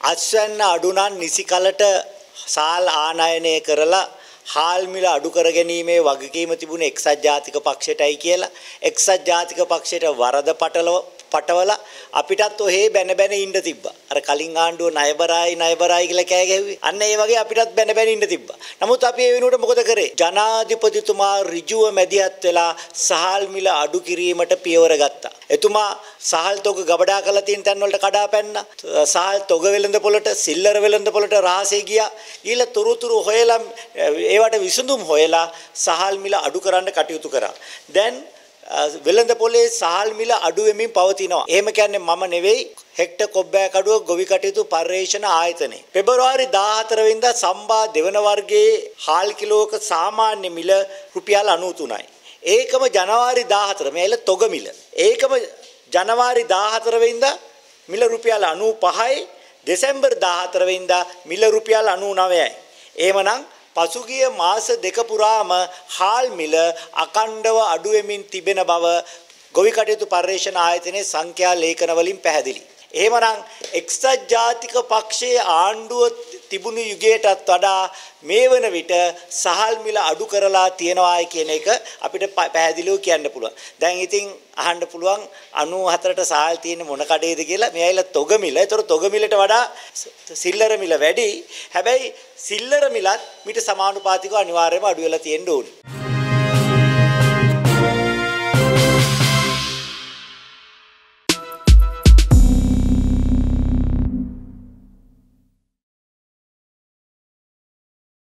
අස්වැන්න අඩු නම් නිසි කලට සාල් ආනයනය කරලා හාල් මිල අඩු කර ගැනීමේ වගකීම තිබුණ එක්සත් ජාතික පක්ෂයටයි කියලා. එක්සත් ජාතික පක්ෂයට වරද පටලව පටවල අපිටත් ඔහේ බැන බැන ඉන්න තිබ්බා. අර කලින් ආණ්ඩුව ණයබරයි ණයබරයි කියලා කෑ ගැහුවේ. අන්න ඒ වගේ අපිටත් බැන බැන ඉන්න තිබ්බා. නමුත් අපි ඒ වෙනුවට මොකද කරේ? ජනාධිපතිතුමා ඍජුව මැදිහත් වෙලා සහල් මිල අඩු කිරීමට පියවර ගත්තා. එතුමා සහල් තොග ගබඩා කරලා තියෙන තැන් වලට කඩා පැන්නා. සහල් තොග වෙළඳ පොළට, සිල්ලර වෙළඳ පොළට රහසේ ගියා. ඊළ තුරුතුරු හොයලා ඒවට විසඳුම් හොයලා සහල් මිල අඩු කරන්න කටයුතු කරා. දැන් වෙළඳ පොලේ සහල් මිල අඩු වෙමින් පවතිනවා. එහෙම කියන්නේ මම නෙවෙයි හෙක්ටර් කොබ්බෑ කඩුව ගොවි කටයුතු පර්යේෂණ ආයතනය. පෙබරවාරි 14 වෙනිදා සම්බා දෙවන වර්ගයේ හාල් කිලෝක සාමාන්‍ය මිල රුපියල් 93යි. ඒකම ජනවාරි 14 මේල තොග මිල. ඒකම ජනවාරි 14 වෙනිදා මිල රුපියල් 95යි. දෙසැම්බර් 14 වෙනිදා මිල රුපියල් 99යි. එහෙමනම් පසුගිය මාස දෙක පුරාම හාල් මිල අකණ්ඩව අඩු වෙමින් තිබෙන බව ගොවි කටයුතු පර්යේෂණ ආයතනයේ සංඛ්‍යා ලේඛන වලින් පැහැදිලි. එහෙමනම් එක්සත් ජාතික පක්ෂයේ ආණ්ඩුව තිබුණු යුගයටත් වඩා මේ වන විට සහල් මිල අඩු කරලා තියෙනවායි කියන එක අපිට පැහැදිලිව කියන්න පුළුවන්. දැන් ඉතින් අහන්න පුළුවන් 94ට සහල් තියෙන මොන කඩේද කියලා. මෙයයිලා තොග මිල. ඒතර තොග මිලට වඩා සිල්ලර මිල වැඩි. හැබැයි සිල්ලර මිලත් මිට සමානුපාතිකව අනිවාර්යයෙන්ම අඩු වෙලා තියෙන්න ඕනේ.